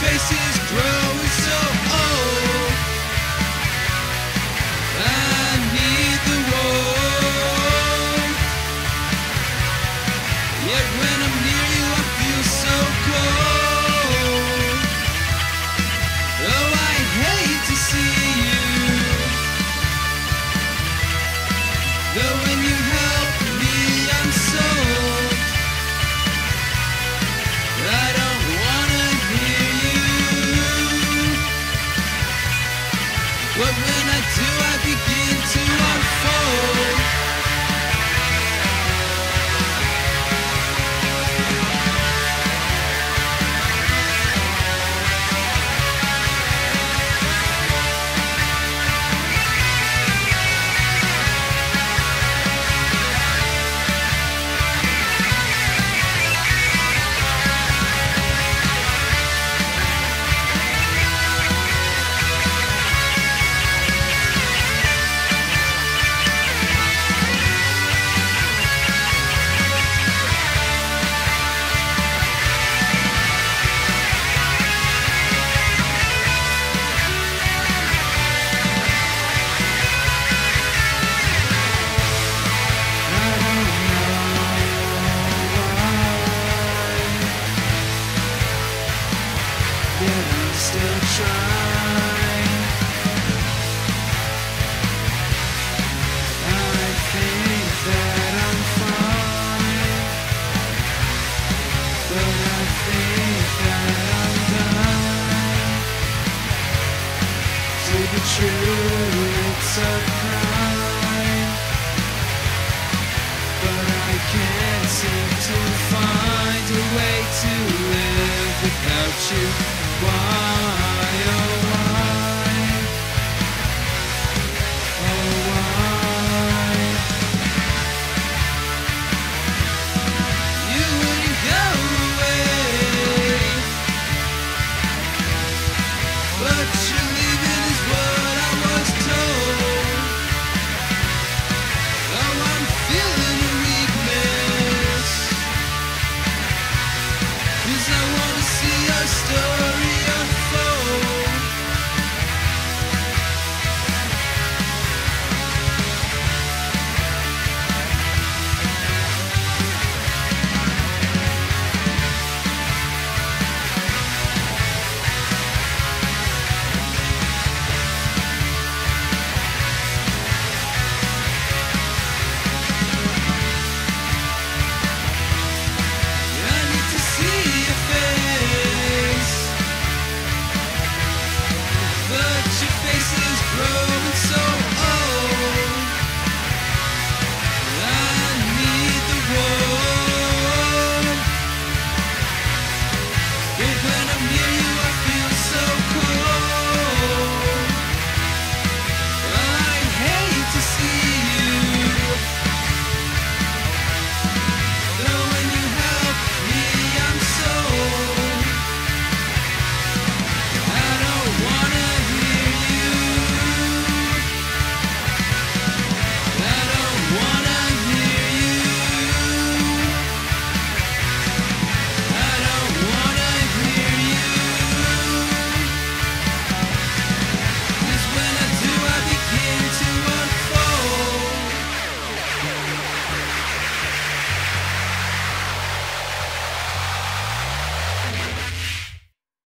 faces growing so do, I still trying. I think that I'm fine, but I think that I'm dying. To be true, it's a crime, but I can't seem to find a way to live without you. Why?